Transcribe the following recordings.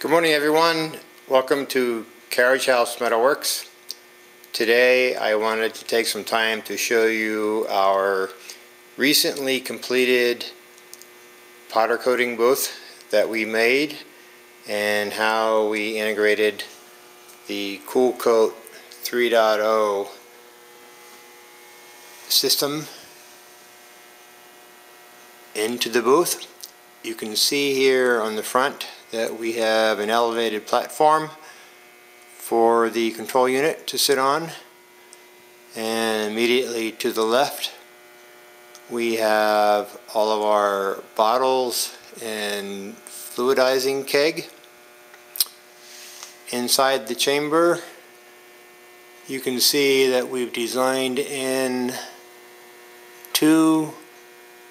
Good morning, everyone. Welcome to Carriage House Metalworks. Today, I wanted to take some time to show you our recently completed powder coating booth that we made and how we integrated the Cool Coat 3.0 system into the booth. You can see here on the front that we have an elevated platform for the control unit to sit on. And immediately to the left we have all of our bottles and fluidizing keg. Inside the chamber you can see that we've designed in two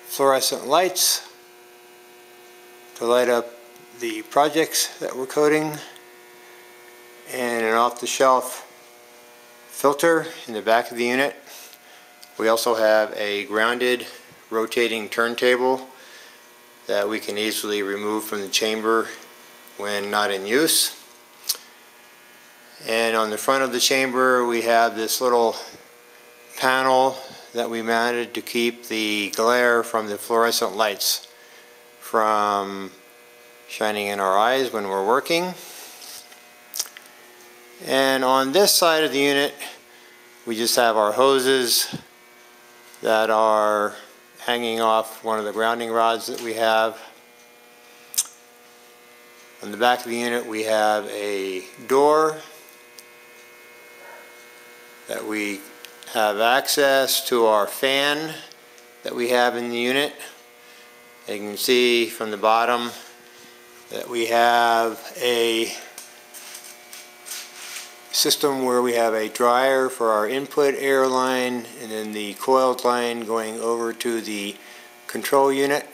fluorescent lights to light up the projects that we're coating and an off-the-shelf filter in the back of the unit. We also have a grounded rotating turntable that we can easily remove from the chamber when not in use. And on the front of the chamber we have this little panel that we mounted to keep the glare from the fluorescent lights from shining in our eyes when we're working. And on this side of the unit, we just have our hoses that are hanging off one of the grounding rods that we have. On the back of the unit, we have a door that we have access to our fan that we have in the unit. You can see from the bottom that we have a system where we have a dryer for our input air line and then the coiled line going over to the control unit.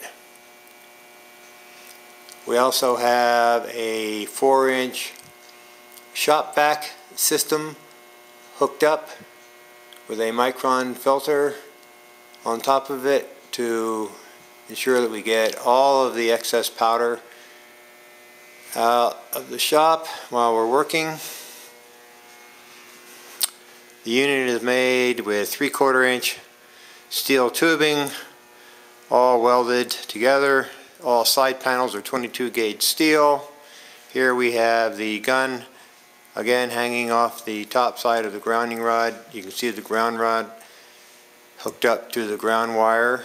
We also have a 4 inch shop vac system hooked up with a micron filter on top of it to ensure that we get all of the excess powder out of the shop while we're working. The unit is made with 3 quarter inch steel tubing all welded together. All side panels are 22 gauge steel. Here we have the gun again hanging off the top side of the grounding rod. You can see the ground rod hooked up to the ground wire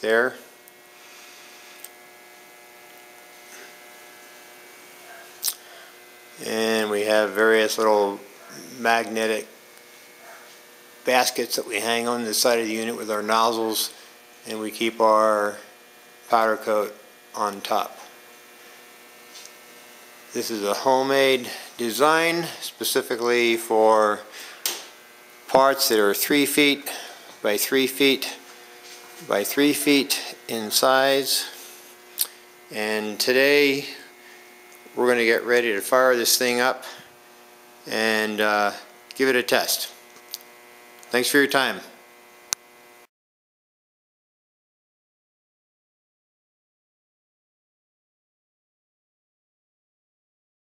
there. And we have various little magnetic baskets that we hang on the side of the unit with our nozzles and we keep our powder coat on top. This is a homemade design specifically for parts that are 3 feet by 3 feet by 3 feet in size and today we're going to get ready to fire this thing up and uh, give it a test. Thanks for your time.